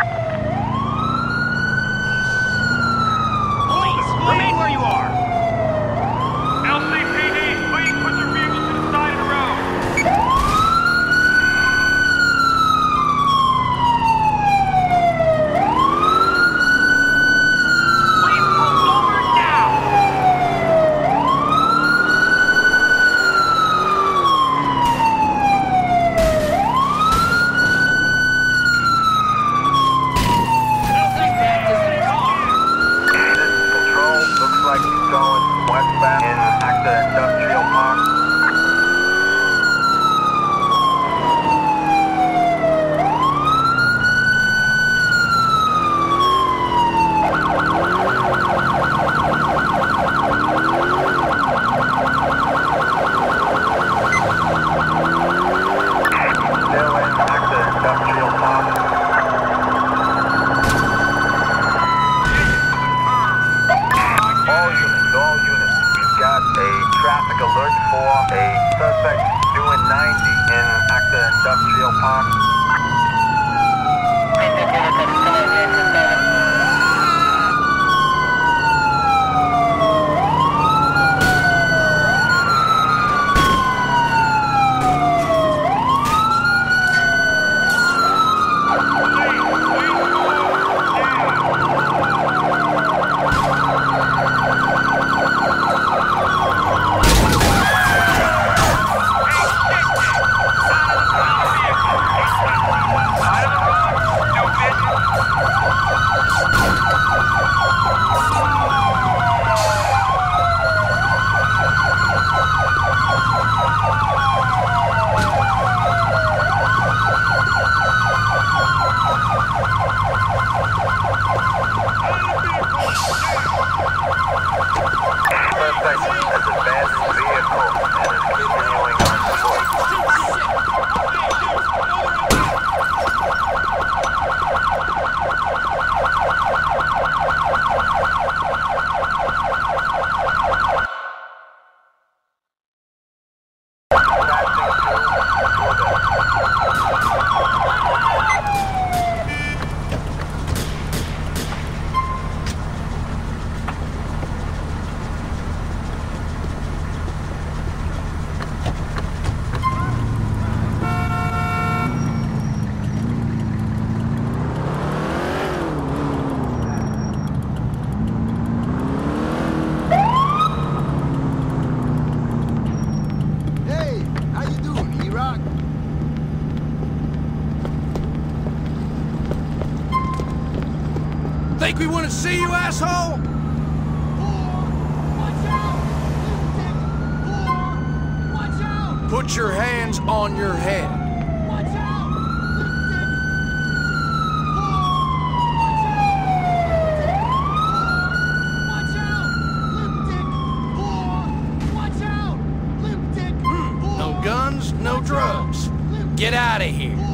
Police, like he's going westbound in Acter Industrial Park. Still in Acter Industrial Park. All units, all units. We've got a traffic alert for a suspect doing 90 in Acter Industrial Park. Think we want to see you, asshole? Put your hands on your head. Hmm. No guns, no drugs. Get out of here.